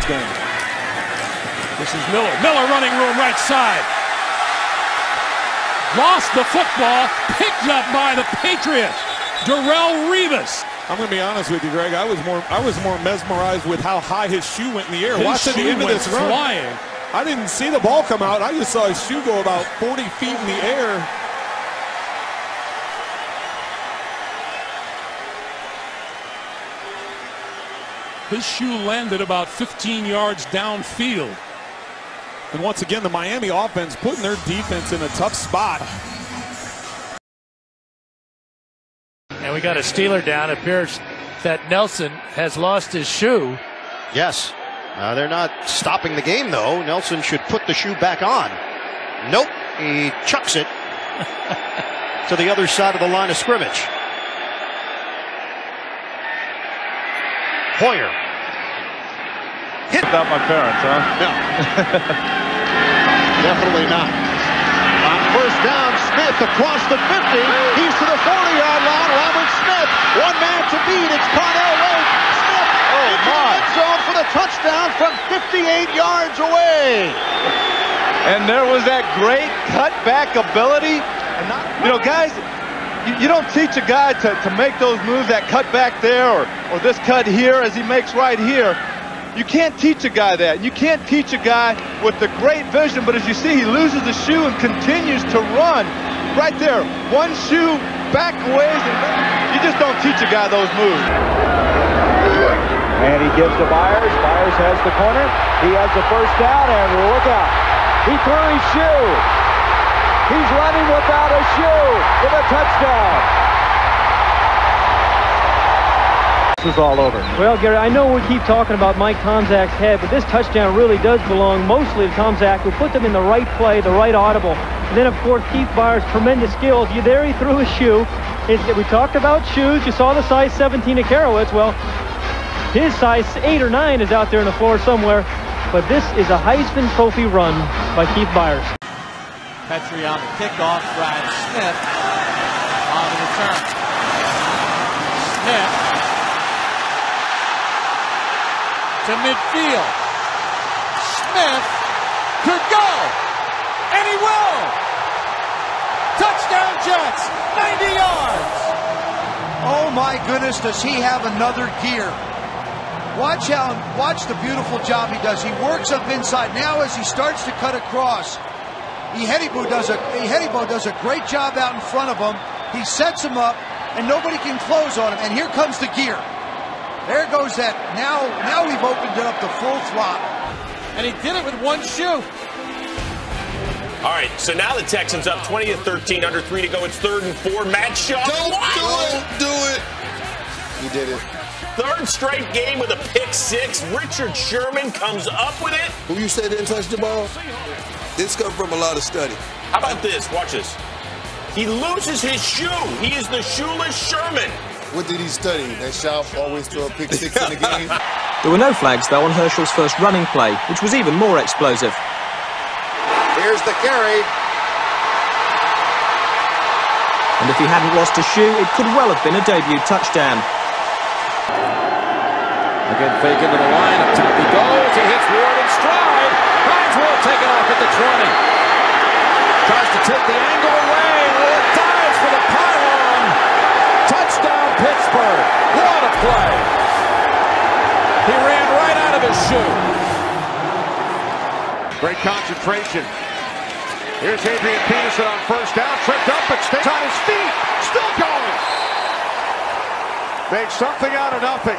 Lions game. This is Miller. Miller running room right side. Lost the football. Picked up by the Patriots. Darrelle Revis. I'm going to be honest with you, Greg. I was more I was more mesmerized with how high his shoe went in the air. His Watch at the end of this run. flying. I didn't see the ball come out. I just saw his shoe go about 40 feet in the air. His shoe landed about 15 yards downfield. And once again, the Miami offense putting their defense in a tough spot. And we got a Steeler down. It appears that Nelson has lost his shoe. Yes. Uh, they're not stopping the game, though. Nelson should put the shoe back on. Nope. He chucks it to the other side of the line of scrimmage. Hoyer. Hit. Without my parents, huh? No. Definitely not. On first down, Smith across the 50. He's to the 40-yard line. Robert Smith. One man to beat. It's Parnell Wade. Smith Oh, into the end zone for the touchdown from 58 yards away. And there was that great cutback ability. You know, guys, you, you don't teach a guy to, to make those moves, that cut back there or, or this cut here as he makes right here. You can't teach a guy that. You can't teach a guy with the great vision, but as you see, he loses the shoe and continues to run. Right there, one shoe back ways, and you just don't teach a guy those moves. And he gives to Byars. Byars has the corner. He has the first down, and look out. He threw his shoe. He's running without a shoe with a touchdown. This is all over. Well, Gary, I know we keep talking about Mike Tomczak's head, but this touchdown really does belong mostly to Tomczak, who put them in the right play, the right audible. And then, of course, Keith Byars' tremendous skills. You there, he threw his shoe. His, we talked about shoes. You saw the size 17 of Karowitz. Well, his size 8 or 9 is out there on the floor somewhere. But this is a Heisman Trophy run by Keith Byars. Petrie on the kickoff. Brad Smith on the return. Smith to midfield. Smith could go. And he will. Touchdown Jets. 90 yards. Oh my goodness, does he have another gear? Watch how, watch the beautiful job he does. He works up inside. Now as he starts to cut across, Ihedigbo does a Ihedigbo does a great job out in front of him. He sets him up, and nobody can close on him. And here comes the gear. There goes that. Now, now we've opened it up to full throttle. And he did it with one shoe. All right, so now the Texans up 20 to 13, under three to go. It's third and four. Matt Schaub. Don't do it. Do it. He did it. Third straight game with a pick six. Richard Sherman comes up with it. Who you say didn't touch the ball? This come from a lot of study. How about this? Watch this. He loses his shoe. He is the shoeless Sherman. What did he study? That Schaub always throw a pick six in the game? There were no flags, though, on Herschel's first running play, which was even more explosive. Here's the carry. And if he hadn't lost a shoe, it could well have been a debut touchdown. Again, fake into the line. Up top he goes. He hits Ward in stride. Hines will take it off at the 20. Tries to take the angle away. Ward dives for the pylon. Touchdown, Pittsburgh. What a play. He ran right out of his shoe. Great concentration. Here's Adrian Peterson on first down. Tripped up, but stays on his feet. Still going. Makes something out of nothing.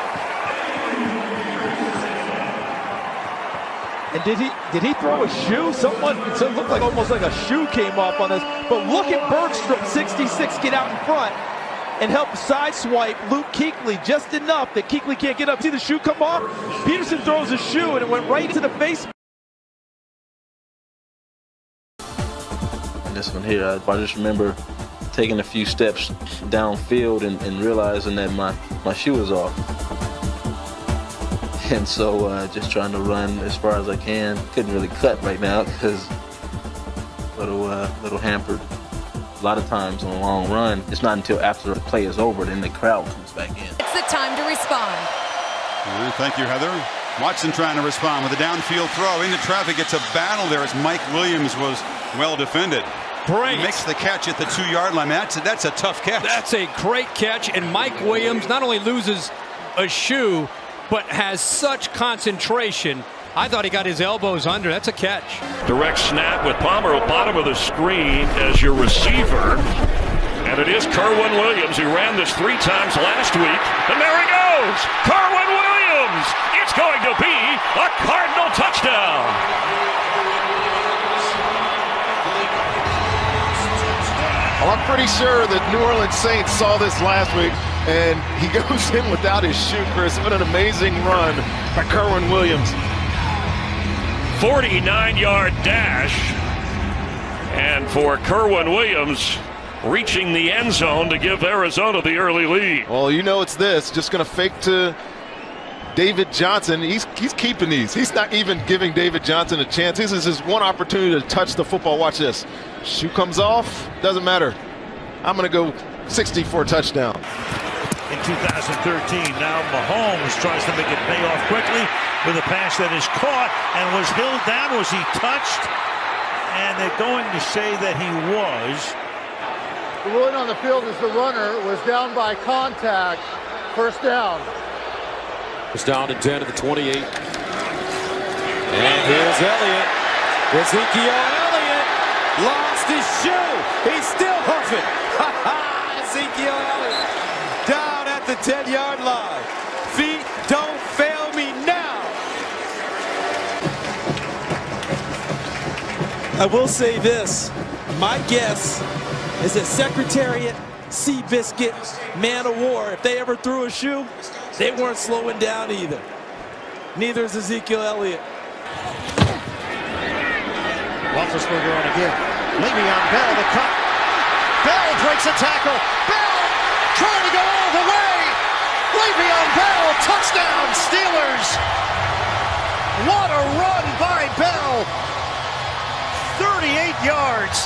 And did he did he throw a shoe? Someone it looked like almost like a shoe came off on this. But look at Bergstrom, 66, get out in front and help sideswipe Luke Kuechly just enough that Kuechly can't get up. See the shoe come off? Peterson throws a shoe and it went right into the face. This one here, I, I just remember taking a few steps downfield and, and realizing that my, my shoe was off. And so uh, just trying to run as far as I can. Couldn't really cut right now because little uh, little hampered. A lot of times on a long run, it's not until after the play is over then the crowd comes back in. It's the time to respond. Thank you, Heather. Watson trying to respond with a downfield throw into traffic. It's a battle there as Mike Williams was well defended. Great. He makes the catch at the two yard line. That's a, that's a tough catch. That's a great catch. And Mike Williams not only loses a shoe, but has such concentration. I thought he got his elbows under. That's a catch. Direct snap with Palmer at the bottom of the screen as your receiver. And it is Kerwynn Williams who ran this three times last week. And there he goes! Kerwynn Williams! It's going to be a Cardinal touchdown! Well, I'm pretty sure that New Orleans Saints saw this last week, and he goes in without his shoe, Chris. What an amazing run by Kerwynn Williams. 49-yard dash. And for Kerwynn Williams, reaching the end zone to give Arizona the early lead. Well, you know it's this. Just going to fake to David Johnson. He's he's keeping these. He's not even giving David Johnson a chance. This is his one opportunity to touch the football. Watch this. Shoe comes off. Doesn't matter. I'm going to go 60 for a touchdown. In 2013, now Mahomes tries to make it pay off quickly with a pass that is caught and was held down. Was he touched? And they're going to say that he was. The ruling on the field is the runner was down by contact. First down. It's down to 10 at the 28. And here's Elliott. Ezekiel Elliott lost his shoe. He's still huffing. Ezekiel Elliott down at the 10-yard line. Feet don't fail me now. I will say this. My guess is that Secretariat, Seabiscuit, Man o' War, if they ever threw a shoe, they weren't slowing down either. Neither is Ezekiel Elliott. Roethlisberger on again. Le'Veon Bell, the cut. Bell breaks a tackle. Bell trying to go all the way. Le'Veon Bell, touchdown, Steelers. What a run by Bell. 38 yards.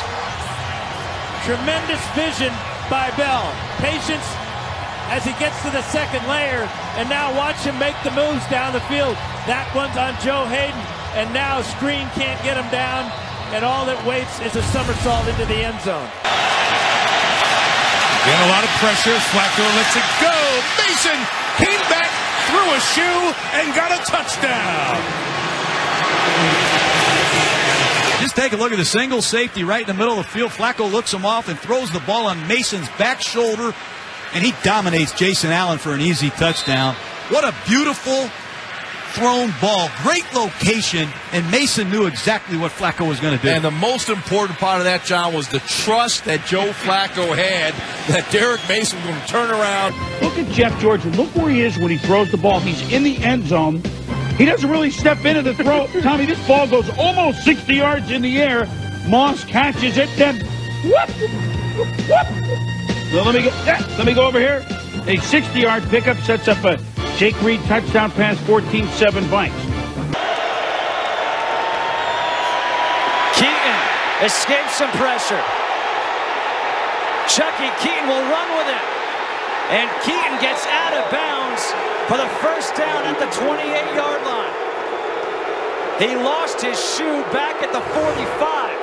Tremendous vision by Bell. Patience as he gets to the second layer. And now watch him make the moves down the field. That one's on Joe Haden. And now Screen can't get him down. And all that waits is a somersault into the end zone. Again, a lot of pressure. Flacco lets it go. Mason came back, threw a shoe, and got a touchdown. Just take a look at the single safety right in the middle of the field. Flacco looks him off and throws the ball on Mason's back shoulder, and he dominates Jason Allen for an easy touchdown. What a beautiful thrown ball. Great location, and Mason knew exactly what Flacco was going to do. And the most important part of that, John, was the trust that Joe Flacco had that Derrick Mason was going to turn around. Look at Jeff George. Look where he is when he throws the ball. He's in the end zone. He doesn't really step into the throw. Tommy, this ball goes almost 60 yards in the air. Moss catches it, then whoop, whoop. Let me get let me go over here. A 60-yard pickup sets up a Jake Reed touchdown pass, 14-7 Vikes. Keeton escapes some pressure. Chuckie Keeton will run with it. And Keeton gets out of bounds for the first down at the 28-yard line. He lost his shoe back at the 45.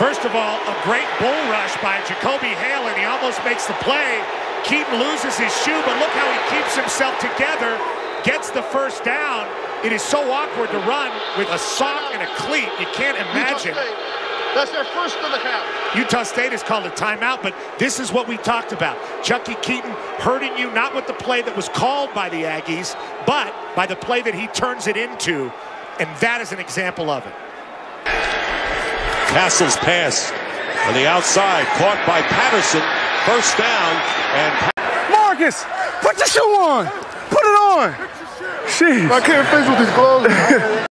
First of all, a great bull rush by Jacoby Hale, and he almost makes the play. Keeton loses his shoe, but look how he keeps himself together, gets the first down. It is so awkward to run with a sock and a cleat. You can't imagine. That's their first of the half. Utah State has called a timeout, but this is what we talked about. Chuckie Keeton hurting you not with the play that was called by the Aggies, but by the play that he turns it into, and that is an example of it. Castle's pass on the outside, caught by Patterson. First down, and Marcus, put your shoe on. Put it on. Jeez. I can't fix with these gloves.